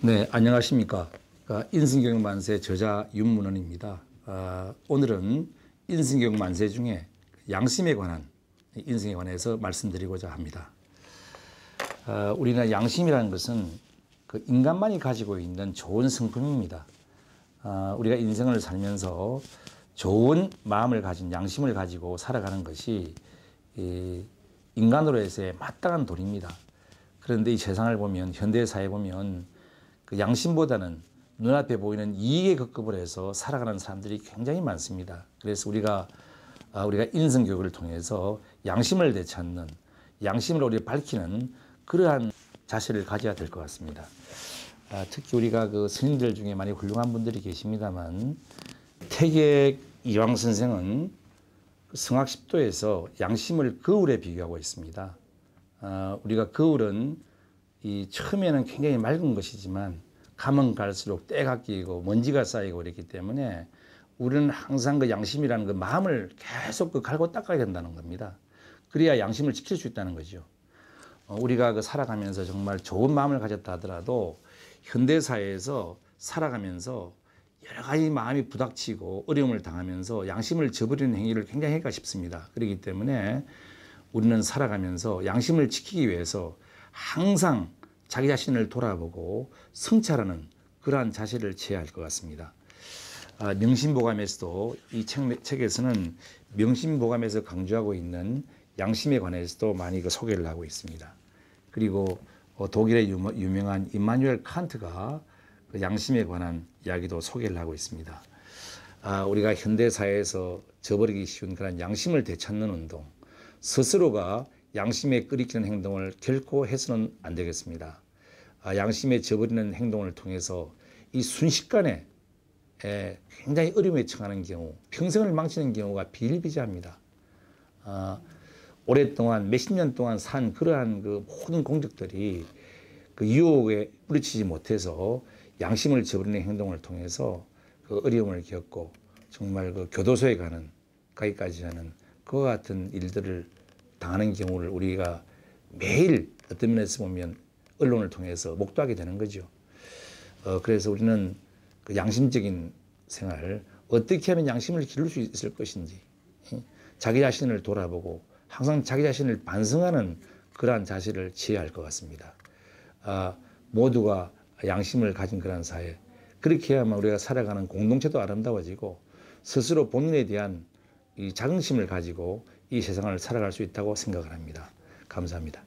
네, 안녕하십니까. 아, 인승경 만세 저자 윤문원입니다. 아, 오늘은 인승경 만세 중에 양심에 관한 인승에 관해서 말씀드리고자 합니다. 아, 우리는 양심이라는 것은 그 인간만이 가지고 있는 좋은 성품입니다. 아, 우리가 인생을 살면서 좋은 마음을 가진 양심을 가지고 살아가는 것이 이 인간으로서의 마땅한 도리입니다. 그런데 이 세상을 보면 현대 사회 보면 그 양심보다는 눈앞에 보이는 이익에 급급을 해서 살아가는 사람들이 굉장히 많습니다. 그래서 우리가 아, 우리가 인성 교육을 통해서 양심을 되찾는 양심을 우리 밝히는 그러한 자세를 가져야 될 것 같습니다. 아, 특히 우리가 그 스님들 중에 많이 훌륭한 분들이 계십니다만 태계 이왕 선생은 그 성악 10도에서 양심을 거울에 비교하고 있습니다. 아, 우리가 거울은 이 처음에는 굉장히 맑은 것이지만 가면 갈수록 때가 끼고 먼지가 쌓이고 그랬기 때문에 우리는 항상 그 양심이라는 그 마음을 계속 그 갈고 닦아야 된다는 겁니다. 그래야 양심을 지킬 수 있다는 거죠. 어, 우리가 그 살아가면서 정말 좋은 마음을 가졌다 하더라도 현대 사회에서 살아가면서 여러 가지 마음이 부닥치고 어려움을 당하면서 양심을 저버리는 행위를 굉장히 하기가 쉽습니다. 그렇기 때문에 우리는 살아가면서 양심을 지키기 위해서 항상 자기 자신을 돌아보고 성찰하는 그러한 자세를 취해야 할 것 같습니다. 아, 명심보감에서도 이 책, 책에서는 명심보감에서 강조하고 있는 양심에 관해서도 많이 그 소개를 하고 있습니다. 그리고 어, 독일의 유명한 임마누엘 칸트가 그 양심에 관한 이야기도 소개를 하고 있습니다. 아, 우리가 현대 사회에서 저버리기 쉬운 그런 양심을 되찾는 운동, 스스로가 양심에 끓이키는 행동을 결코 해서는 안 되겠습니다. 아, 양심에 저버리는 행동을 통해서 이 순식간에 에, 굉장히 어려움에 처하는 경우, 평생을 망치는 경우가 비일비재합니다. 아, 오랫동안 몇십 년 동안 산 그러한 그 모든 공적들이 그 유혹에 뿌리치지 못해서 양심을 저버리는 행동을 통해서 그 어려움을 겪고 정말 그 교도소에 가는 가기까지 하는 그와 같은 일들을 당하는 경우를 우리가 매일 어떤 면에서 보면 언론을 통해서 목도하게 되는 거죠. 어, 그래서 우리는 그 양심적인 생활, 어떻게 하면 양심을 기를 수 있을 것인지, 자기 자신을 돌아보고 항상 자기 자신을 반성하는 그러한 자세를 취해야 할 것 같습니다. 아, 모두가 양심을 가진 그런 사회, 그렇게 해야만 우리가 살아가는 공동체도 아름다워지고 스스로 본인에 대한 이 자긍심을 가지고 이 세상을 살아갈 수 있다고 생각을 합니다. 감사합니다.